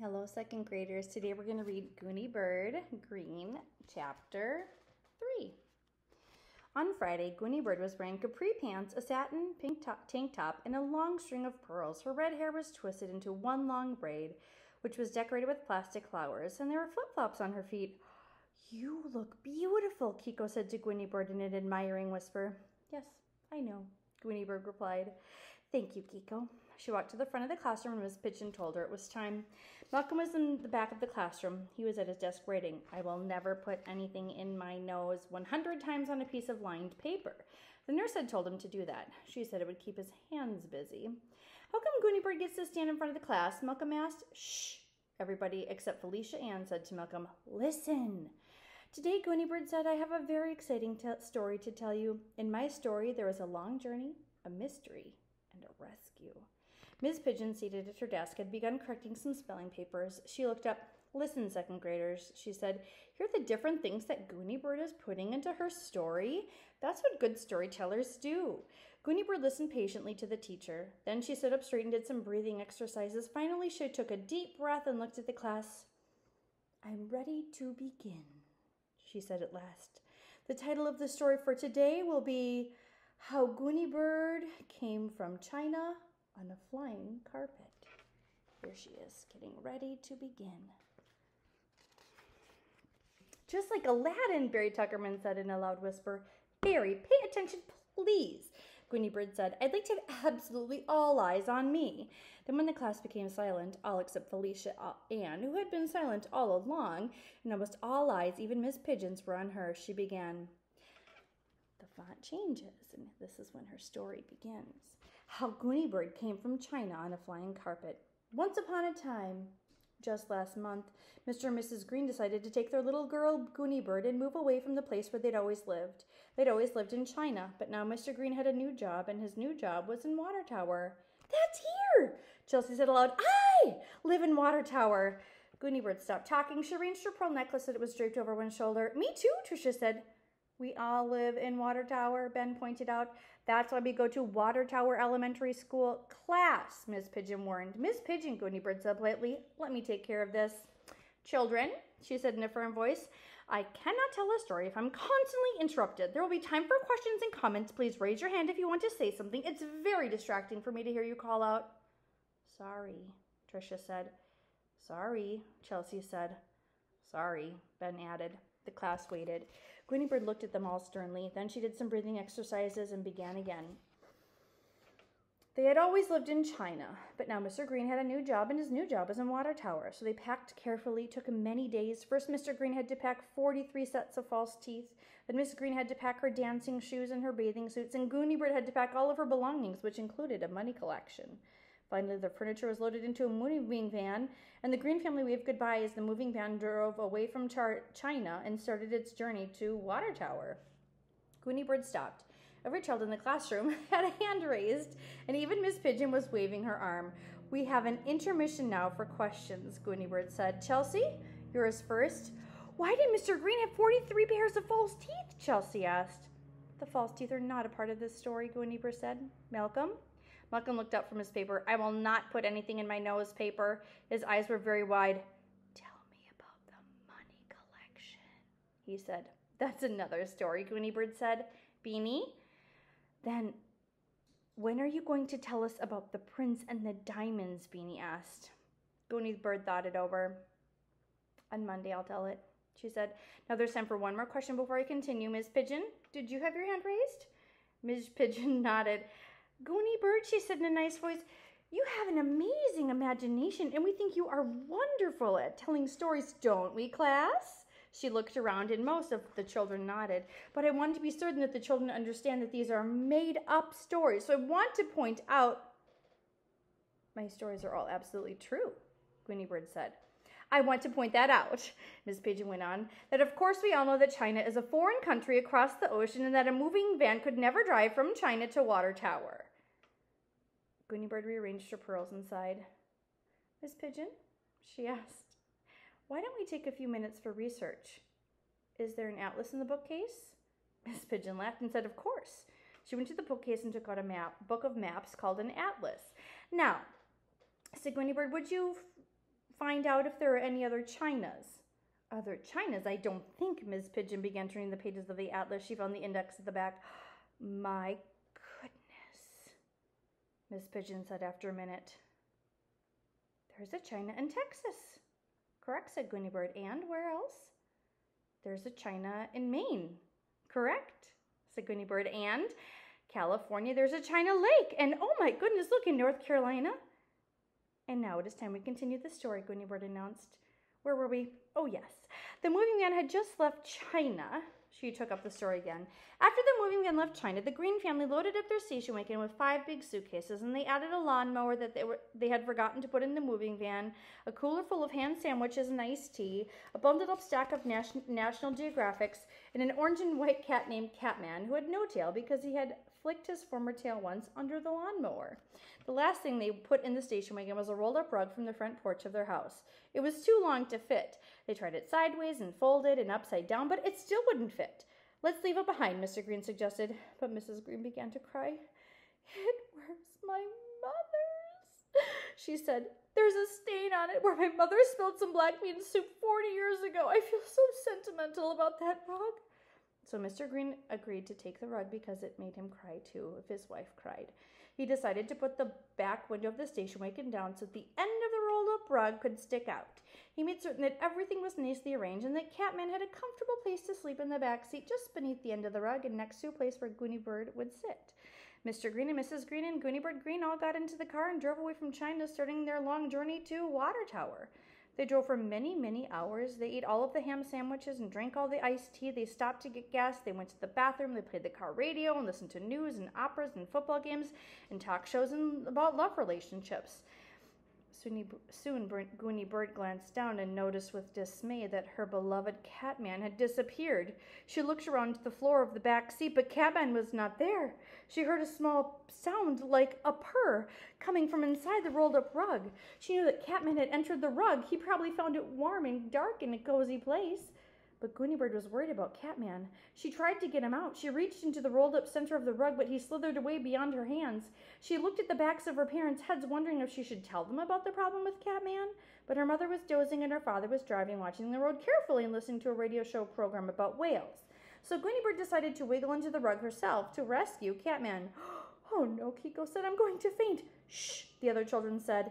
Hello, second graders. Today we're going to read Gooney Bird Greene, chapter 3. On Friday, Gooney Bird was wearing capri pants, a satin pink top, tank top, and a long string of pearls. Her red hair was twisted into one long braid, which was decorated with plastic flowers, and there were flip flops on her feet. You look beautiful, Kiko said to Gooney Bird in an admiring whisper. Yes, I know, Gooney Bird replied. Thank you, Kiko. She walked to the front of the classroom and Miss Pidgeon told her it was time. Malcolm was in the back of the classroom. He was at his desk writing. I will never put anything in my nose 100 times on a piece of lined paper. The nurse had told him to do that. She said it would keep his hands busy. How come Bird gets to stand in front of the class? Malcolm asked. Shh. Everybody except Felicia Ann said to Malcolm, Listen. Today, Bird said, I have a very exciting t- story to tell you. In my story, there is a long journey, a mystery, and a rescue. Miss Pidgeon, seated at her desk, had begun correcting some spelling papers. She looked up. Listen, second graders, she said, hear the different things that Gooney Bird is putting into her story? That's what good storytellers do. Gooney Bird listened patiently to the teacher. Then she stood up straight and did some breathing exercises. Finally, she took a deep breath and looked at the class. I'm ready to begin, she said at last. The title of the story for today will be How Gooney Bird Came from China on a flying carpet. Here she is, getting ready to begin. Just like Aladdin, Barry Tuckerman said in a loud whisper. Barry, pay attention, please. Gooney Bird said, I'd like to have absolutely all eyes on me. Then, when the class became silent, all except Felicia uh, Ann, who had been silent all along, and almost all eyes, even Miss Pidgeon's, were on her, she began the font changes, and this is when her story begins. How Gooney Bird came from China on a flying carpet. Once upon a time, just last month, Mr. and Mrs. Greene decided to take their little girl Gooney Bird and move away from the place where they'd always lived. They'd always lived in China, but now Mr. Greene had a new job, and his new job was in Water Tower. That's here, Chelsea said aloud. I live in Water Tower. Gooney Bird stopped talking. She arranged her pearl necklace that it was draped over one shoulder. Me too, Tricia said. We all live in Water Tower, Ben pointed out. That's why we go to Water Tower Elementary School. Class, Miss Pidgeon warned. Miss Pidgeon, Gooney Bird said politely, let me take care of this. Children, she said in a firm voice, I cannot tell a story if I'm constantly interrupted. There will be time for questions and comments. Please raise your hand if you want to say something. It's very distracting for me to hear you call out. Sorry, Tricia said. Sorry, Chelsea said. Sorry, Ben added. The class waited. Bird looked at them all sternly. Then she did some breathing exercises and began again. They had always lived in China, but now Mr. Greene had a new job, and his new job was in Water Tower. So they packed carefully. Took many days. First, Mr. Greene had to pack 43 sets of false teeth. Then Miss Greene had to pack her dancing shoes and her bathing suits, and Gooney Bird had to pack all of her belongings, which included a money collection. Finally, the furniture was loaded into a moving van, and the Greene family waved goodbye as the moving van drove away from China and started its journey to Water Tower. Gooney Bird stopped. Every child in the classroom had a hand raised, and even Miss Pidgeon was waving her arm. We have an intermission now for questions, Gooney Bird said. Chelsea, yours first. Why did Mr. Greene have 43 pairs of false teeth? Chelsea asked. The false teeth are not a part of this story, Gooney Bird said. Malcolm? Malcolm looked up from his paper. I will not put anything in my nose paper. His eyes were very wide. Tell me about the money collection, he said. That's another story, Gooney Bird said. Beanie? Then, when are you going to tell us about the prince and the diamonds? Beanie asked. Gooney Bird thought it over. On Monday, I'll tell it, she said. Now there's time for one more question before I continue. Miss Pidgeon, did you have your hand raised? Miss Pidgeon nodded. Gooney Bird, she said in a nice voice, you have an amazing imagination, and we think you are wonderful at telling stories, don't we, class? She looked around, and most of the children nodded. But I want to be certain that the children understand that these are made up stories. So I want to point out my stories are all absolutely true, Gooney Bird said. I want to point that out, Miss Pidgeon went on, that of course we all know that China is a foreign country across the ocean and that a moving van could never drive from China to Water Tower. Gooney Bird rearranged her pearls and. Miss Pidgeon, she asked, why don't we take a few minutes for research? Is there an atlas in the bookcase? Miss Pidgeon laughed and said, Of course. She went to the bookcase and took out a map, book of maps called an atlas. Now, said Gooney Bird, would you find out if there are any other Chinas. Other Chinas? I don't think. Miss Pidgeon began turning the pages of the atlas. She found the index at the back. My Miss Pidgeon said after a minute. There's a China in Texas. Correct, said Bird. And where else? There's a China in Maine. Correct, said Bird. And California, there's a China Lake. And oh my goodness, look in North Carolina. And now it is time we continue the story, Bird announced. Where were we? Oh, yes. The moving man had just left China she took up the story again. After the moving van left China, the Greene family loaded up their station wagon with five big suitcases, and they added a lawnmower that they were they had forgotten to put in the moving van, a cooler full of ham sandwiches and iced tea, a bundled up stack of National, National Geographics, and an orange and white cat named Catman, who had no tail because he had flicked his former tail once under the lawnmower. The last thing they put in the station wagon was a rolled up rug from the front porch of their house. It was too long to fit. They tried it sideways and folded and upside down, but it still wouldn't fit. Let's leave it behind, Mr. Greene suggested, but Mrs. Greene began to cry. It was my mother's, she said. There's a stain on it where my mother spilled some black bean soup 40 years ago. I feel so sentimental about that rug. So Mr. Greene agreed to take the rug because it made him cry too if his wife cried. He decided to put the back window of the station wagon down so the end of the rolled up rug could stick out. He made certain that everything was nicely arranged and that Catman had a comfortable place to sleep in the back seat just beneath the end of the rug and next to a place where Gooney Bird would sit. Mr. Greene and Mrs. Greene and Goonybird Greene all got into the car and drove away from China, starting their long journey to Water Tower. They drove for many, many hours. They ate all of the ham sandwiches and drank all the iced tea. They stopped to get gas. They went to the bathroom. They played the car radio and listened to news and operas and football games and talk shows and about love relationships. Soon Gooney Bird glanced down and noticed with dismay that her beloved Catman had disappeared. She looked around the floor of the back seat, but Catman was not there. She heard a small sound like a purr coming from inside the rolled up rug. She knew that Catman had entered the rug. He probably found it warm and dark in a cozy place. But Gooney Bird was worried about Catman. She tried to get him out. She reached into the rolled up center of the rug, but he slithered away beyond her hands. She looked at the backs of her parents' heads, wondering if she should tell them about the problem with Catman. But her mother was dozing and her father was driving, watching the road carefully and listening to a radio show program about whales. So Gooney Bird decided to wiggle into the rug herself to rescue Catman. Oh no, Kiko said, I'm going to faint. Shh, the other children said.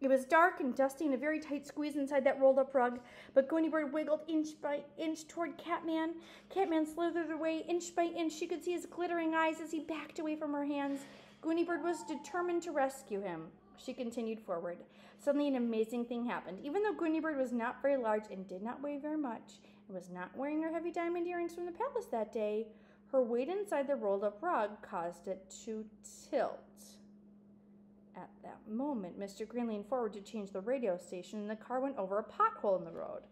It was dark and dusty and a very tight squeeze inside that rolled up rug, but Gooney Bird wiggled inch by inch toward Catman. Catman slithered away inch by inch. She could see his glittering eyes as he backed away from her hands. Gooney Bird was determined to rescue him. She continued forward. Suddenly, an amazing thing happened. Even though Gooney Bird was not very large and did not weigh very much, and was not wearing her heavy diamond earrings from the palace that day, her weight inside the rolled up rug caused it to tilt. At that moment, Mr. Greene leaned forward to change the radio station, and the car went over a pothole in the road.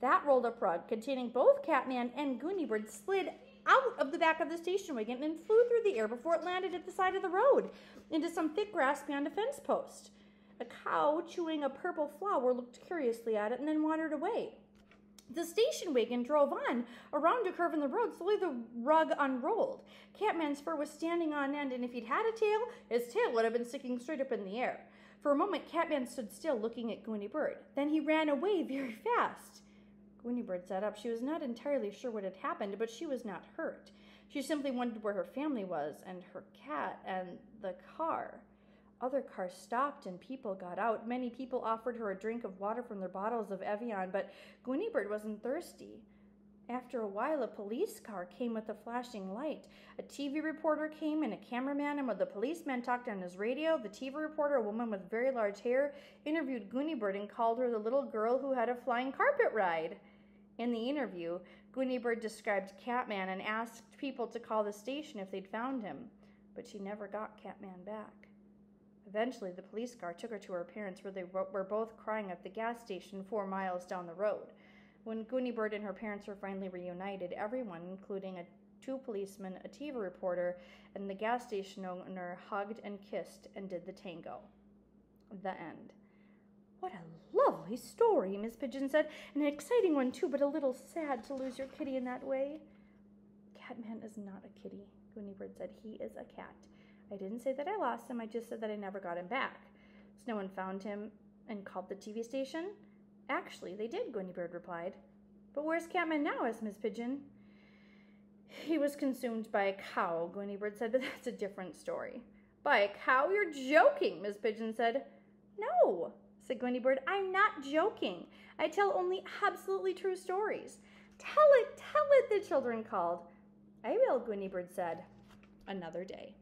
That rolled up rug, containing both Catman and Gooney Bird, slid out of the back of the station wagon and flew through the air before it landed at the side of the road into some thick grass beyond a fence post. A cow chewing a purple flower looked curiously at it and then wandered away. The station wagon drove on around a curve in the road. Slowly, the rug unrolled. Catman's fur was standing on end, and if he'd had a tail, his tail would have been sticking straight up in the air. For a moment, Catman stood still, looking at Gooney Bird. Then he ran away very fast. Gooney Bird sat up. She was not entirely sure what had happened, but she was not hurt. She simply wondered where her family was, and her cat, and the car. Other cars stopped and people got out. Many people offered her a drink of water from their bottles of Evian, but Gooney Bird wasn't thirsty. After a while, a police car came with a flashing light. A TV reporter came and a cameraman, and when the policeman talked on his radio, the TV reporter, a woman with very large hair, interviewed Gooney Bird and called her the little girl who had a flying carpet ride. In the interview, Gooney Bird described Catman and asked people to call the station if they'd found him, but she never got Catman back. Eventually, the police car took her to her parents, where they were both crying at the gas station four miles down the road. When Gooney Bird and her parents were finally reunited, everyone, including a, two policemen, a TV reporter, and the gas station owner, hugged and kissed and did the tango. The end. What a lovely story, Miss Pidgeon said, an exciting one too, but a little sad to lose your kitty in that way. Catman is not a kitty, Gooney Bird said. He is a cat. I didn't say that I lost him, I just said that I never got him back. So no one found him and called the TV station? Actually, they did, Gooney Bird replied. But where's Catman now? asked Miss Pidgeon. He was consumed by a cow, Gooney Bird said, but that's a different story. By a cow? You're joking, Miss Pidgeon said. No, said Gooney Bird. I'm not joking. I tell only absolutely true stories. Tell it, tell it, the children called. I will, Gooney Bird said. Another day.